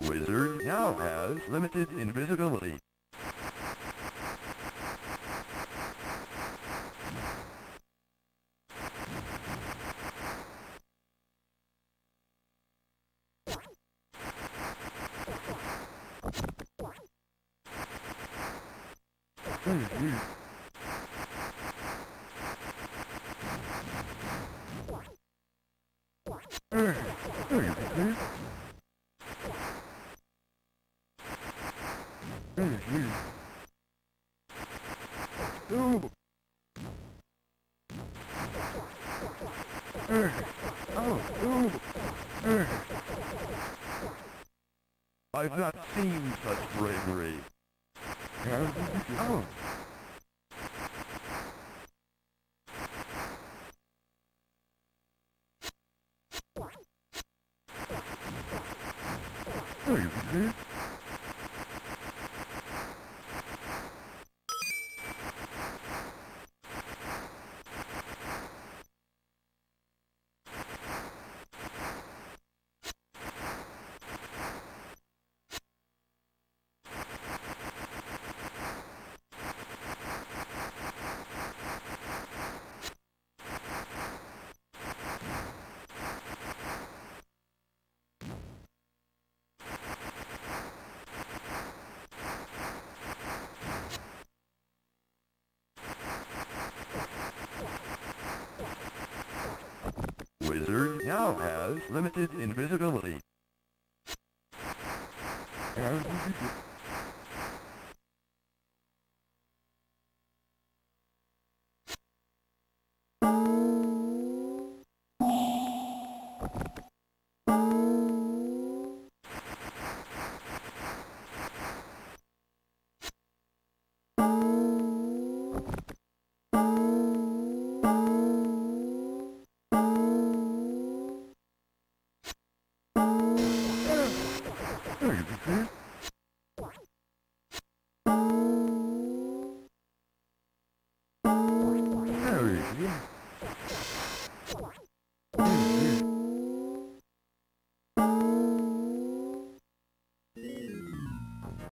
Wizard now has limited invisibility. Ooh. I've not seen such bravery. Oh. Oh, you Wizard now has limited invisibility. Yeah.